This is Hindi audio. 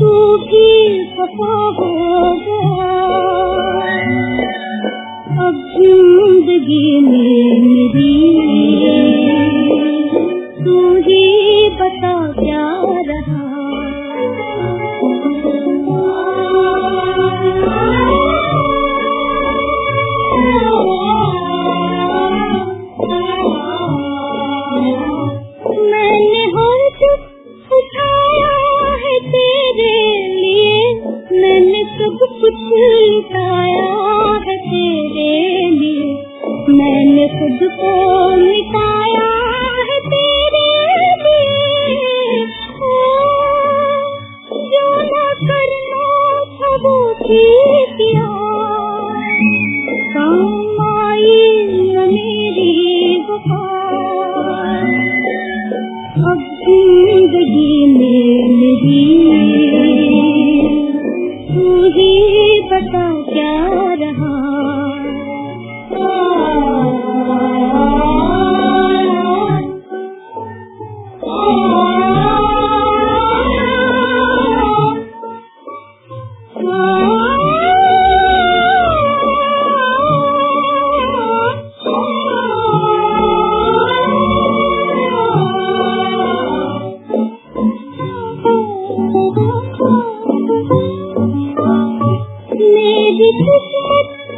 तू भी खफा हो गया। अब ज़िंदगी मेरी तू ही बता क्या मैंने सब कुछ लुटाया है तेरे लिए। मैंने खुद को मिटाया है तेरे लिए। ओ, जो न करना था वो किया। काम आई न मेरी वफा। अब ज़िंदगी में ही बता क्या रहा